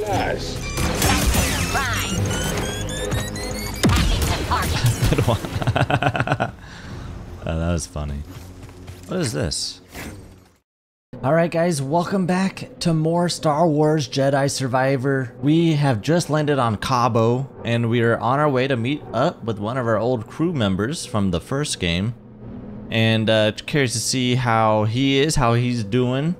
last. Good one. Oh, that was funny. What is this? Alright guys, welcome back to more Star Wars Jedi Survivor. We have just landed on Koboh, and we are on our way to meet up with one of our old crew members from the first game. And uh, curious to see how he is, how he's doing.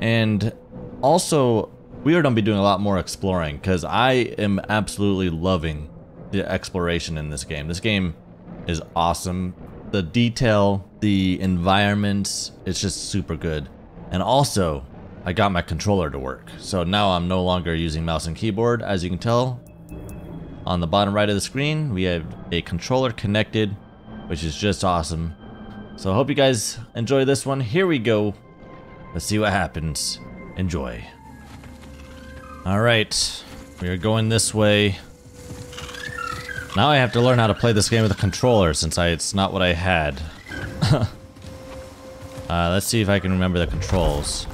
And also, we are going to be doing a lot more exploring, because I am absolutely loving the exploration in this game. This game is awesome. The detail, the environments, it's just super good. And also, I got my controller to work. So now I'm no longer using mouse and keyboard. As you can tell, on the bottom right of the screen, we have a controller connected, which is just awesome. So I hope you guys enjoy this one. Here we go. Let's see what happens. Enjoy. All right, we are going this way. Now I have to learn how to play this game with a controller since I, it's not what I had. uh, let's see if I can remember the controls.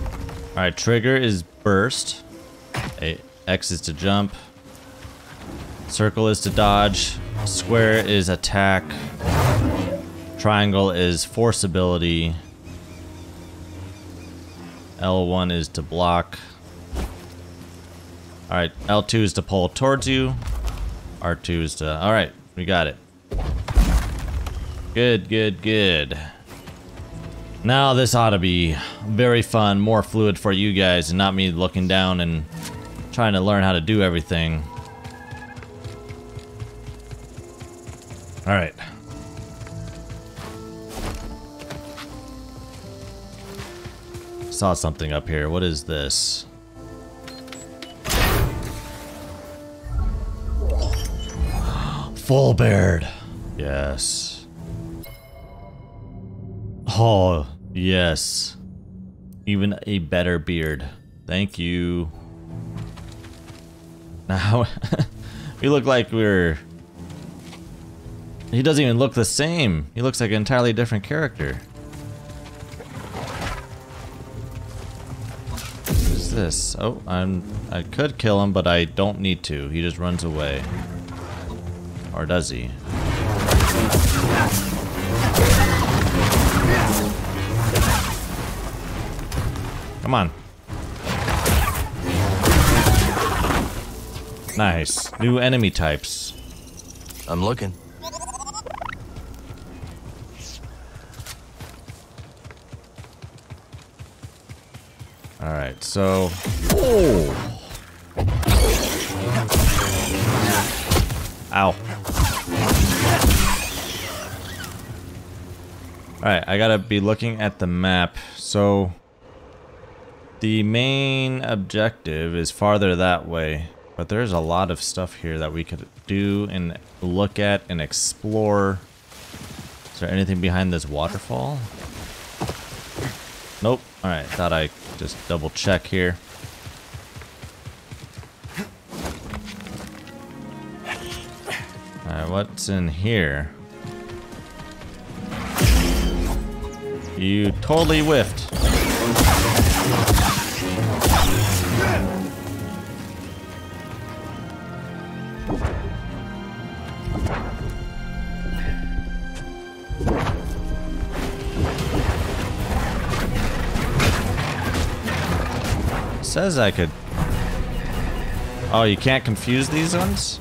Alright, trigger is burst. A X is to jump. Circle is to dodge. Square is attack. Triangle is force ability. L1 is to block. Alright, L2 is to pull towards you. R2 is to... Alright, we got it. Good, good, good. Now this ought to be very fun, more fluid for you guys, and not me looking down and trying to learn how to do everything. Alright. Saw something up here. What is this? Full beard. Yes. Oh, yes. Even a better beard. Thank you. Now, we look like we're... He doesn't even look the same. He looks like an entirely different character. What is this? Oh, I'm... I could kill him, but I don't need to. He just runs away. Or does he? Come on. Nice. New enemy types. I'm looking. Alright, so... Oh! Ow. Alright, I gotta be looking at the map. So, the main objective is farther that way. But there's a lot of stuff here that we could do and look at and explore. Is there anything behind this waterfall? Nope. Alright, thought I just double check here. Alright, what's in here? You totally whiffed. says I could... Oh, you can't confuse these ones?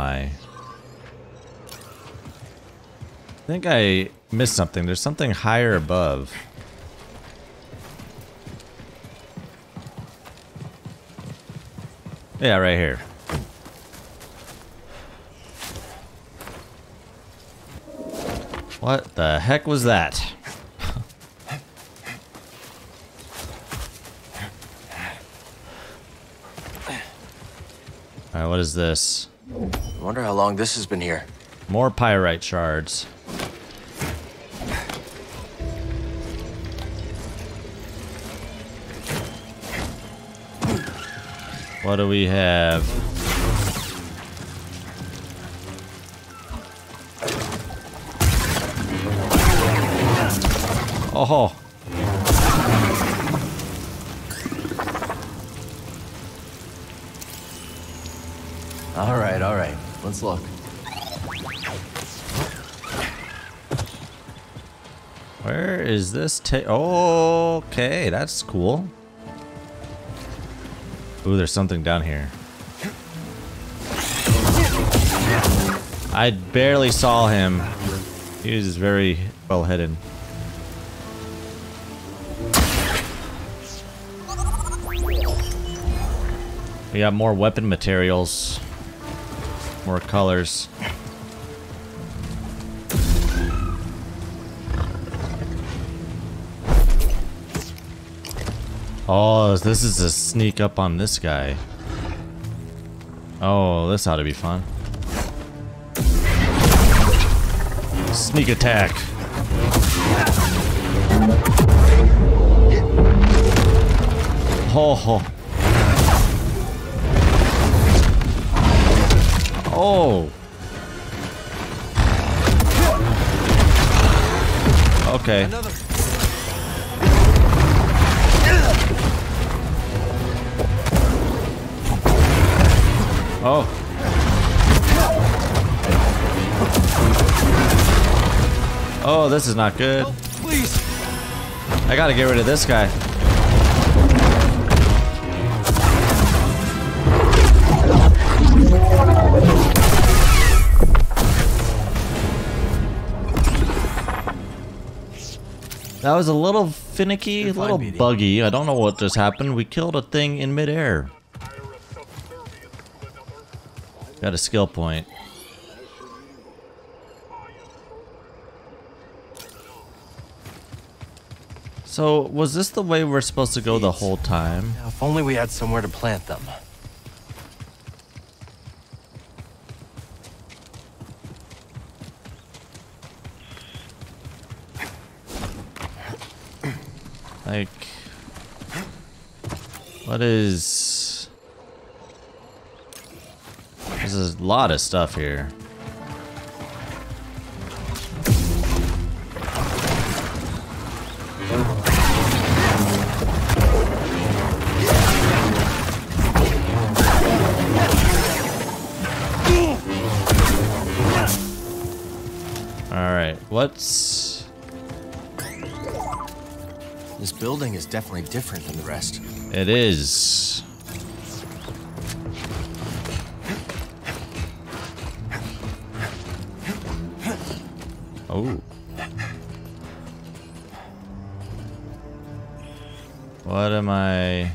I? I think I missed something. There's something higher above. Yeah, right here. What the heck was that? Alright, what is this? I wonder how long this has been here. More pyrite shards. What do we have? Oh. All right, all right. Let's look. Where is this ta- okay, that's cool. Ooh, there's something down here. I barely saw him. He was very well hidden. We got more weapon materials. More colors. Oh, this is a sneak up on this guy. Oh, this ought to be fun. Sneak attack. Oh, oh. Oh. Okay. Another. Oh. Oh, this is not good. Oh, please. I gotta get rid of this guy. That was a little finicky, a little BD. buggy. I don't know what just happened. We killed a thing in midair. Got a skill point. So, was this the way we're supposed to go the whole time? Now, if only we had somewhere to plant them. Like, what is... There's a lot of stuff here. Definitely different than the rest. It is. Oh. What am I?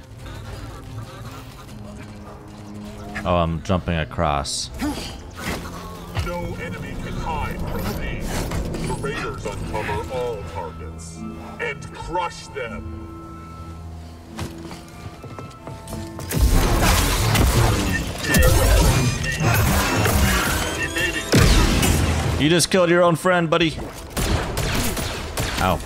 Oh, I'm jumping across. No enemy can hide from me. The raiders uncover all targets and crush them. You just killed your own friend, buddy. Ow.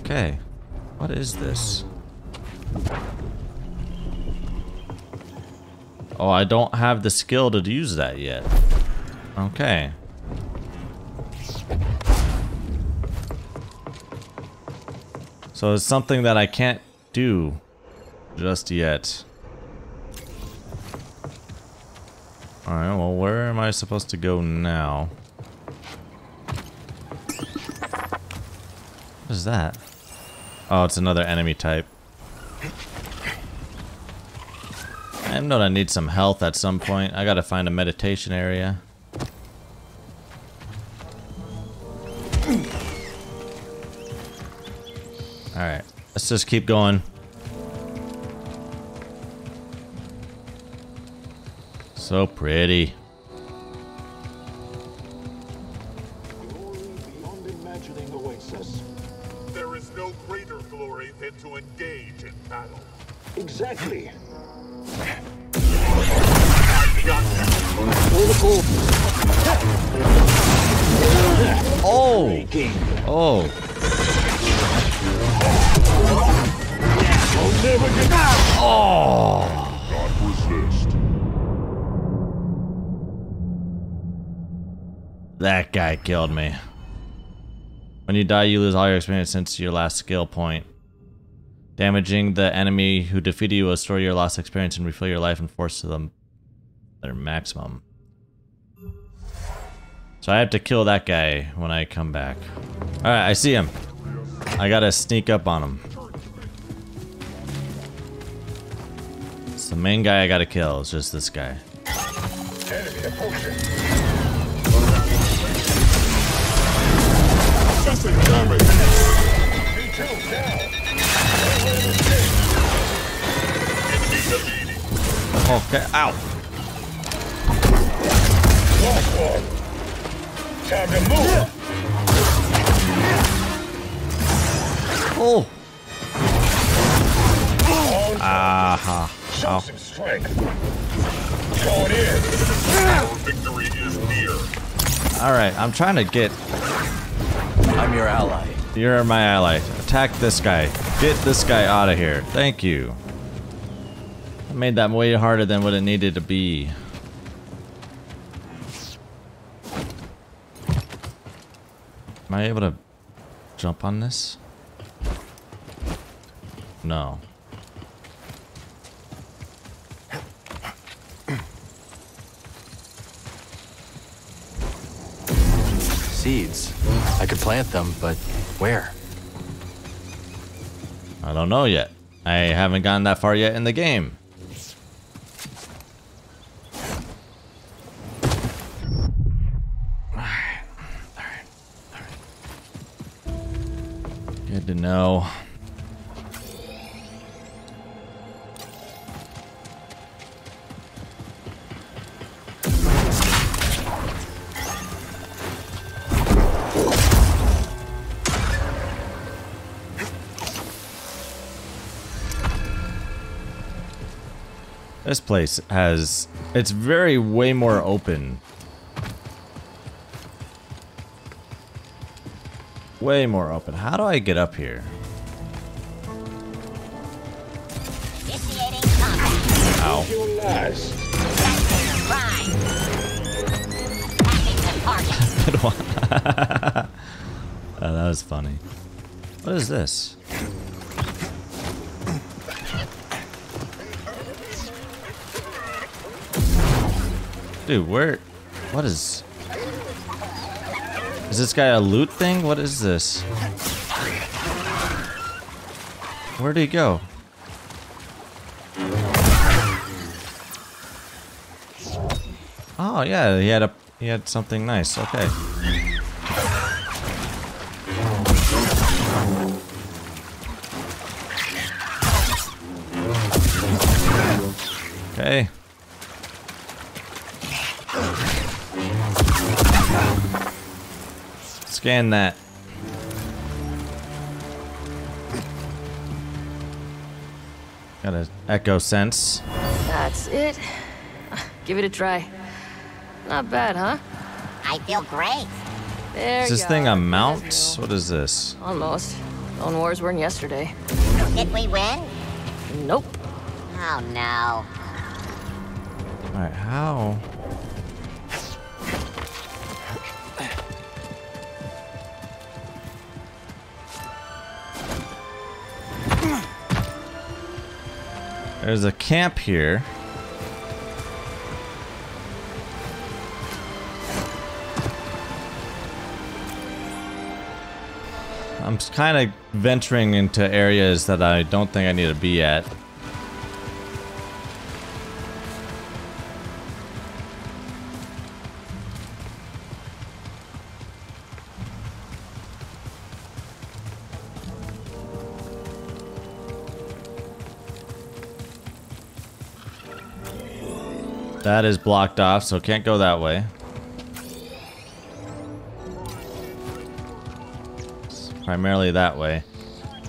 Okay. What is this? Oh, I don't have the skill to use that yet. Okay. So it's something that I can't do just yet. Alright, well, where am I supposed to go now? What is that? Oh, it's another enemy type. I know I need some health at some point. I gotta find a meditation area. Let's just keep going. So pretty. Oh. That guy killed me. When you die, you lose all your experience since your last skill point. Damaging the enemy who defeated you will store your lost experience and refill your life and force to them their maximum. So I have to kill that guy when I come back. Alright, I see him. I gotta sneak up on him. It's the main guy I gotta kill. It's just this guy. Okay, ow. Time to move. Oh. Show strength. Going in. Our victory is near. Alright, I'm trying to get. I'm your ally. You're my ally. Attack this guy. Get this guy out of here. Thank you. I made that way harder than what it needed to be. Am I able to jump on this? No. Seeds. I could plant them, but where? I don't know yet. I haven't gotten that far yet in the game. All right. All right. Good to know. This place has... It's very way more open. Way more open. How do I get up here? Ow. Oh, that was funny. What is this? Dude, where... What is... Is this guy a loot thing? What is this? Where'd he go? Oh yeah, he had a he had something nice. Okay. Okay. Scan that. Got an echo sense. That's it. Give it a try. Not bad, huh? I feel great. There Is this you thing are. a mount? What is this? Almost. Lone Wars weren't yesterday. Did we win? Nope. Oh no. Alright, how? There's a camp here. I'm kind of venturing into areas that I don't think I need to be at. That is blocked off, so can't go that way. Primarily that way.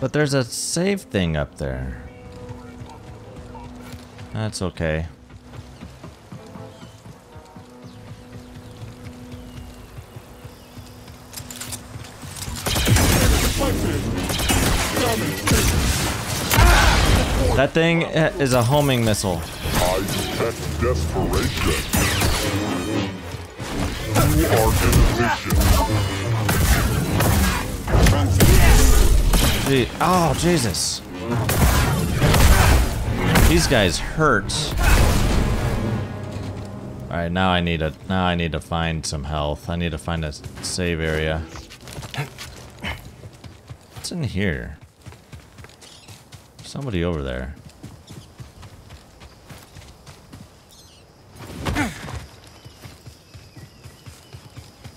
But there's a save thing up there. That's okay. That thing is a homing missile. Desperation. You are. Gee- Oh, Jesus. These guys hurt. Alright, now I need a now I need to find some health. I need to find a save area. What's in here? Somebody over there.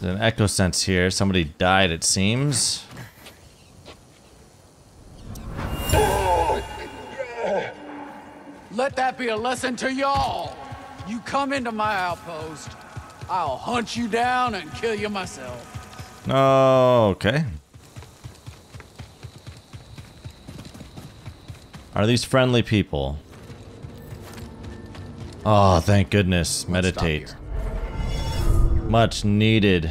There's an echo sense here. Somebody died, it seems. Let that be a lesson to y'all. You come into my outpost, I'll hunt you down and kill you myself. Oh, okay. Are these friendly people? Oh, thank goodness. Meditate. Much needed.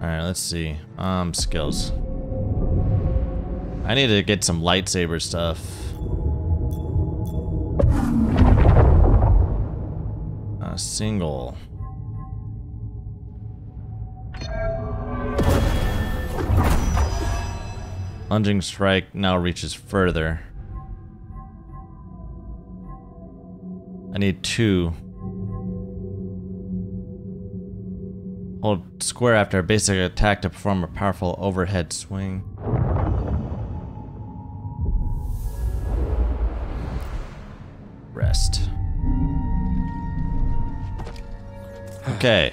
Alright, let's see. Um, skills. I need to get some lightsaber stuff. A single. Lunging strike now reaches further. I need two. Hold square after a basic attack to perform a powerful overhead swing. Rest. Okay.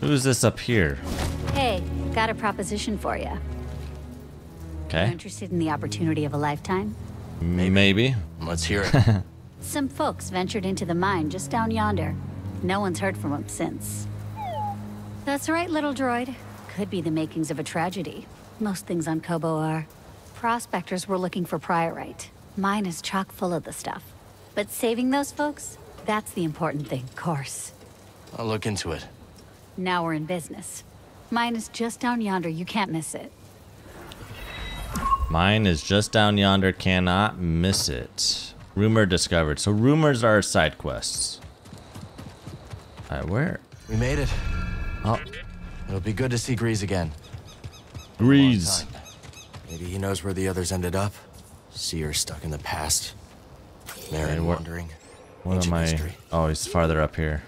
Who's this up here? Hey, got a proposition for you. You Okay. interested in the opportunity of a lifetime? Maybe. Let's hear it. Some folks ventured into the mine just down yonder. No one's heard from them since. That's right, little droid. Could be the makings of a tragedy. Most things on Koboh are. Prospectors were looking for priorite. Mine is chock full of the stuff. But saving those folks, that's the important thing, of course. I'll look into it. Now we're in business. Mine is just down yonder, you can't miss it. Mine is just down yonder, cannot miss it. Rumor discovered. So rumors are side quests. Alright, where? We made it. Oh, It'll be good to see Greez again. Greez. Maybe he knows where the others ended up. See her stuck in the past. Merrin where- wandering. What Ancient am I? history. Oh, he's farther up here.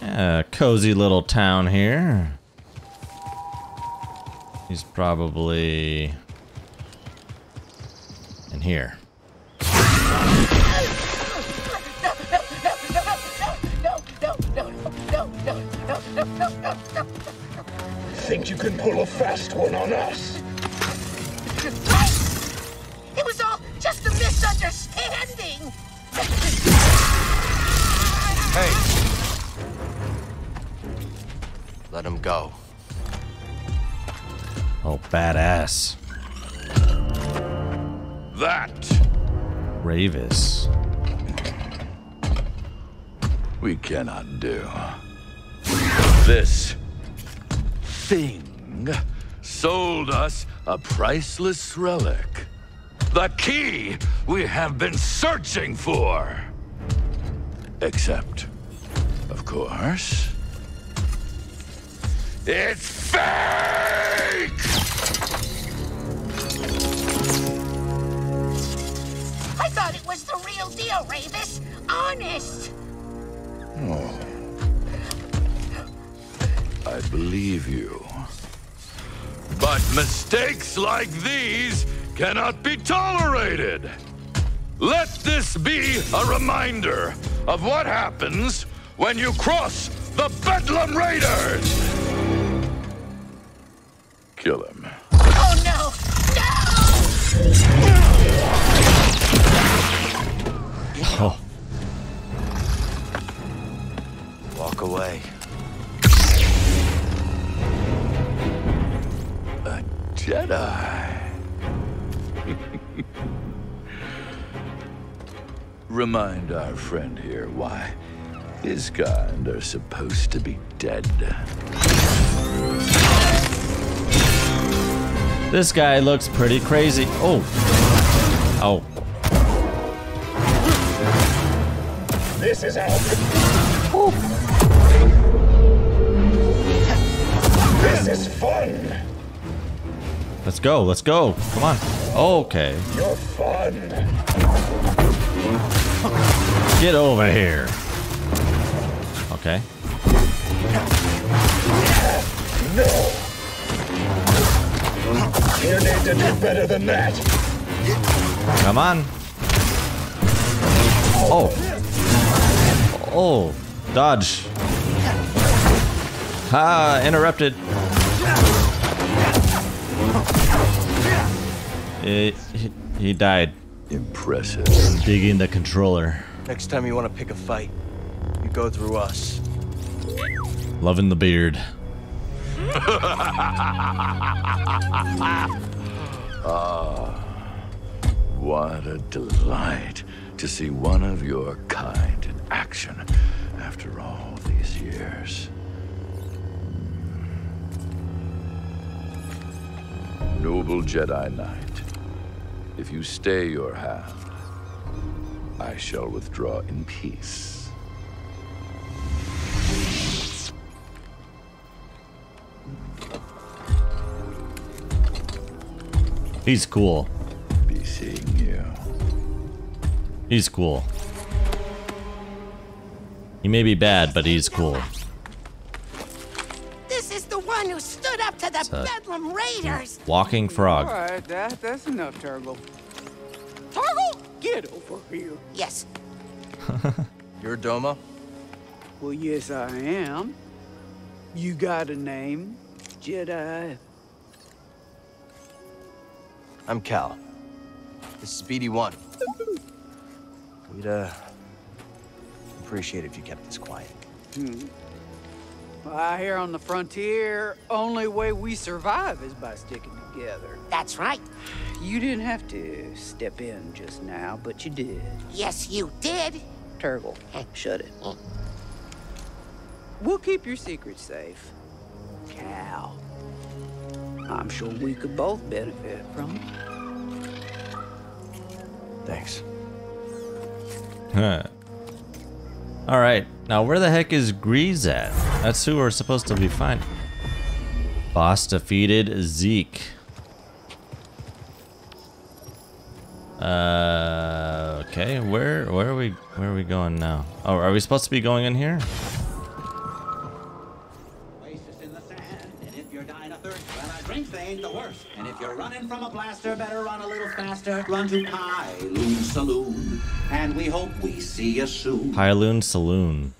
Yeah, cozy little town here. He's probably in here. Think you can pull a fast one on us? It was all just a misunderstanding. Hey! Let him go. Oh, badass. That Rayvis. we cannot do. This thing sold us a priceless relic. The key we have been searching for. Except, of course, it's fake! I thought it was the real deal, Rayvis. Honest. Oh. I believe you. But mistakes like these cannot be tolerated. Let this be a reminder of what happens when you cross the Bedlam Raiders. Kill him. Oh no! No! Oh, Walk away. Jedi. Remind our friend here why his kind are supposed to be dead. this guy looks pretty crazy. Oh. Oh. This is how. Oh. This is fun. Let's go. Let's go. Come on. Okay. You're fun. Get over here. Okay. No. You need to do better than that. Come on. Oh. Oh. Dodge. Ha, interrupted. Eh, he, he died. Impressive. Digging the controller. Next time you want to pick a fight, you go through us. Loving the beard. What a delight to see one of your kind in action after all these years. Noble Jedi Knight, if you stay your hand, I shall withdraw in peace. He's cool. Be seeing you. He's cool. He may be bad, but he's cool. This is the one who stood up to the a- Walking frog. All right, that, that's enough, Turgle. Turgle, get over here. Yes, You're Doma? Well, yes, I am. You got a name, Jedi? I'm Cal. This is BD1. We'd, uh, appreciate if you kept this quiet. I hear on the frontier, only way we survive is by sticking together. that's right. You didn't have to step in just now, but you did. Yes, you did. Turgle, shut it. Mm. We'll keep your secret safe. Cal. I'm sure we could both benefit from it. Thanks. Huh. All right. Now, where the heck is Greez at? That's who we're supposed to be fine. Boss defeated Zeke. Uh, okay. Where where are we where are we going now? Oh, are we supposed to be going in here? Oasis in the sand, and if you're dying of thirst, well, a drink they ain't the worst. And if you're running from a blaster, better run a little faster. Run to Pyloon Saloon, and we hope we see you soon. Pyloon Saloon.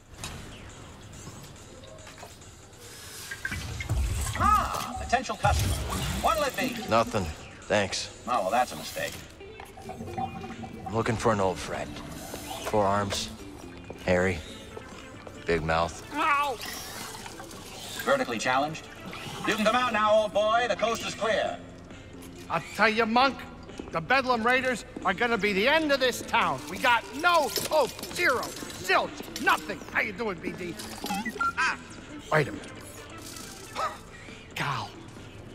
Nothing. Thanks. Oh, well, that's a mistake. I'm looking for an old friend. Four arms, hairy, big mouth. Vertically challenged? You can come out now, old boy. The coast is clear. I'll tell you, Monk, the Bedlam Raiders are gonna be the end of this town. We got no hope, zero, zilch, nothing. How you doing, BD? Ah, wait a minute. Cal.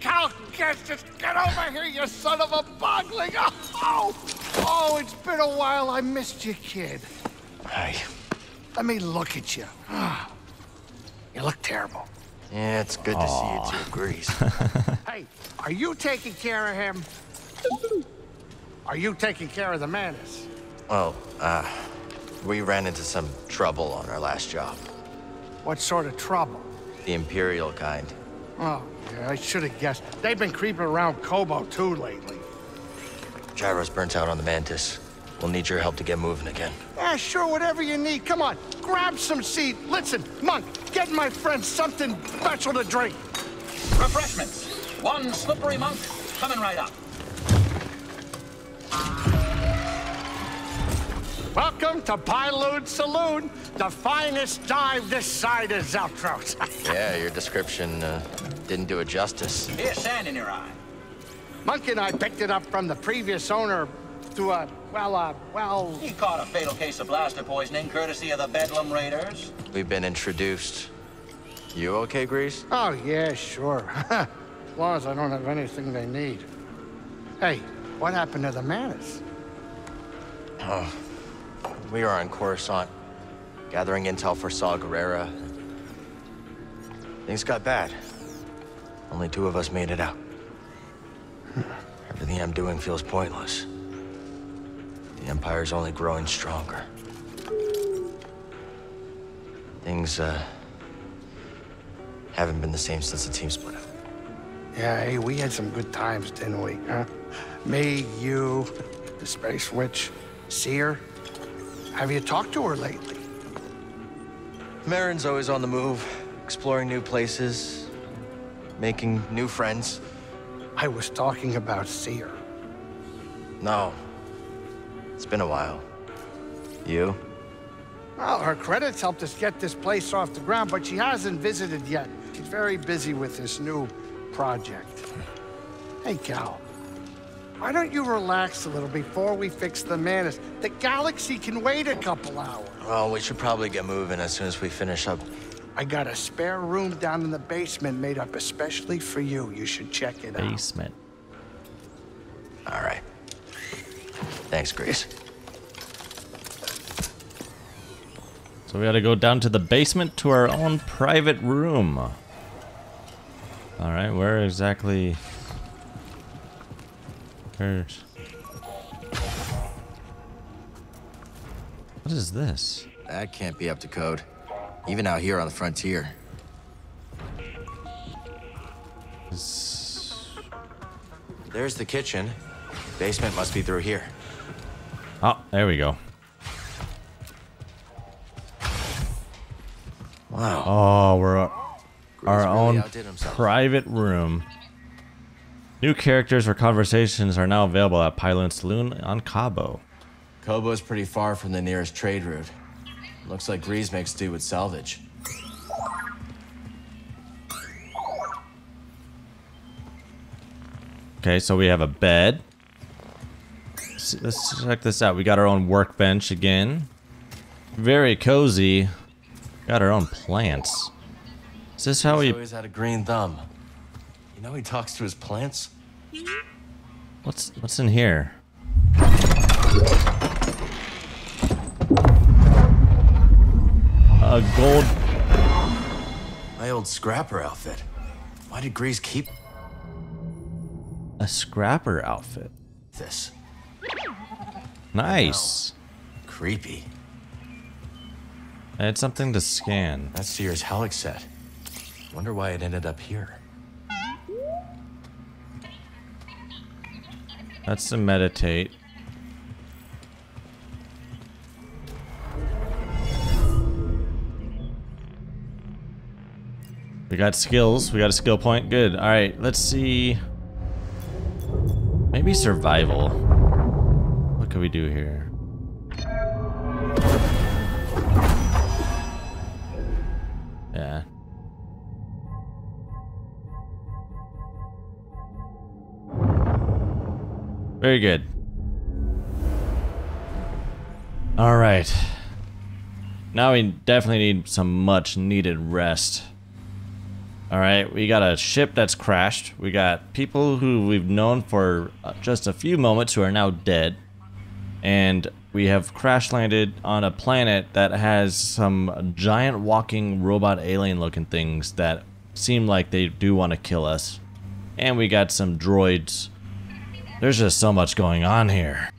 Cal, get, just get over here, you son of a bogling. Oh, oh, it's been a while. I missed you, kid. Hey. Let me look at you. Ah, You look terrible. Yeah, it's good to see you too, Greez. Hey, are you taking care of him? Are you taking care of the Mantis? well, uh, we ran into some trouble on our last job. What sort of trouble? The Imperial kind. Oh, yeah, I should have guessed. They've been creeping around Koboh too lately. Gyro's burnt out on the Mantis. We'll need your help to get moving again. Yeah, sure, whatever you need. Come on, grab some seat. Listen, Monk, get my friend something special to drink. Refreshments. One slippery monk coming right up. Welcome to Pyloon Saloon, the finest dive this side of Zeltros. Yeah, your description uh, didn't do it justice. Here's sand in your eye. Monk and I picked it up from the previous owner through a, well, uh, well, He caught a fatal case of blaster poisoning courtesy of the Bedlam Raiders. We've been introduced. You okay, Greez? Oh, yeah, sure. as long as I don't have anything they need. Hey, what happened to the Mantis? Oh, we are on Coruscant. gathering intel for Saw Gerrera. Things got bad. Only two of us made it out. Everything I'm doing feels pointless. The Empire's only growing stronger. Things, uh, haven't been the same since the team split up. Yeah, hey, we had some good times, didn't we? Huh? Me, you, the Space Witch, Cere. Have you talked to her lately? Merrin's always on the move, exploring new places, making new friends. I was talking about Cere. No. It's been a while. You? Well, her credits helped us get this place off the ground, but she hasn't visited yet. She's very busy with this new project. Hey, Cal. Why don't you relax a little before we fix the Mantis? The galaxy can wait a couple hours. Well, we should probably get moving as soon as we finish up. I got a spare room down in the basement made up especially for you. You should check it out. Basement. All right. Thanks, Greez. So we gotta go down to the basement to our own private room. Alright, where exactly... Where's... What is this? That can't be up to code. Even out here on the frontier. Is... There's the kitchen. Basement must be through here. Oh, there we go. Wow. Oh, we're uh, our really own outdid private room. New characters or conversations are now available at Pyloon Saloon on Koboh. Koboh's pretty far from the nearest trade route. Looks like Greez makes do with salvage. Okay, so we have a bed. Let's, check this out. We got our own workbench again. Very cozy. Got our own plants. Is this how He's we... always had a green thumb. You know he talks to his plants? What's what's in here? A gold My old scrapper outfit. Why did Greez keep a scrapper outfit. this? Nice. Creepy. I had something to scan. That's Cere's Helix set. Wonder why it ended up here. That's to meditate. We got skills. We got a skill point. Good. All right. Let's see. Maybe survival. What can we do here? Yeah. Very good. All right. Now we definitely need some much needed rest. All right, we got a ship that's crashed. We got people who we've known for uh, just a few moments who are now dead. And we have crash landed on a planet that has some giant walking robot alien looking things that seem like they do want to kill us. And we got some droids. There's just so much going on here.